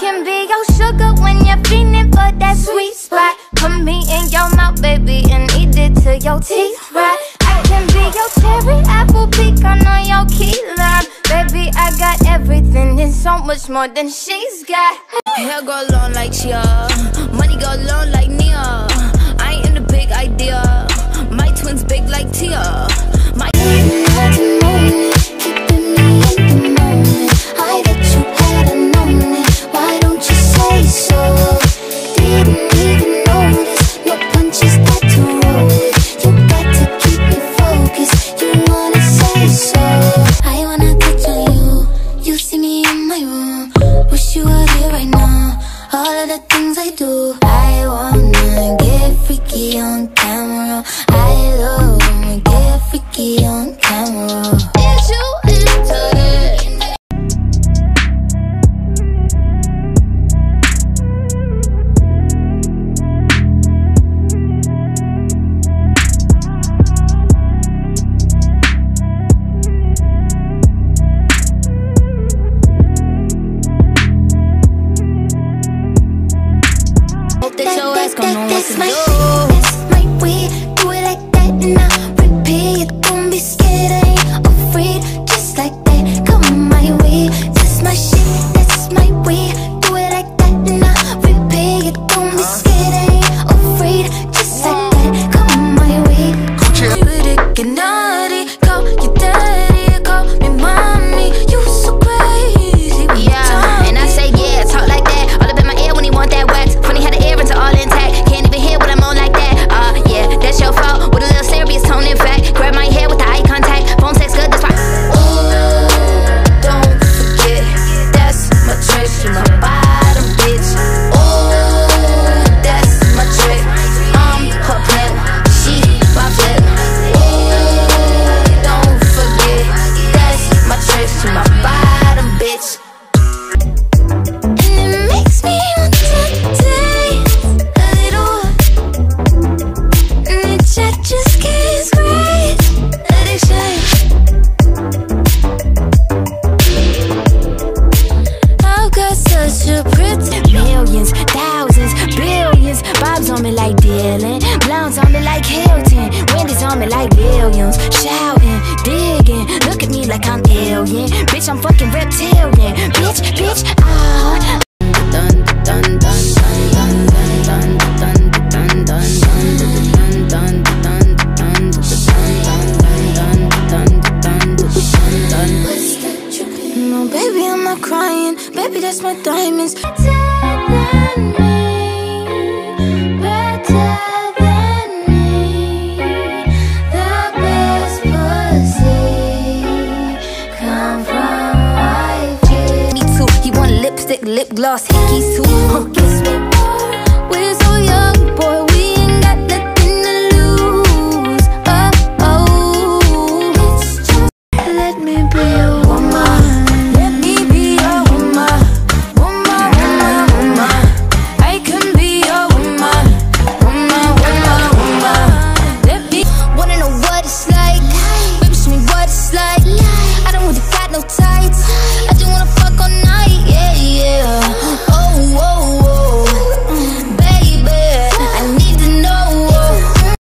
can be your sugar when you're feeling for that sweet spot. Put me in your mouth, baby, and eat it till your teeth rot. I can be your cherry apple pecan on your key lime. Baby, I got everything and so much more than she's got. Hair go long like Chia, money go long like Nia. I ain't in the big idea. you. Wish you were here right now. All of the things I do. I wanna get freaky on camera. I love when we get freaky on camera. don't know. million Bitch, I'm fucking reptilian Bitch, bitch, ah Dun, Baby, I'm not crying. Baby, that's my diamonds. lip gloss, hickeys too. Huh, kiss me.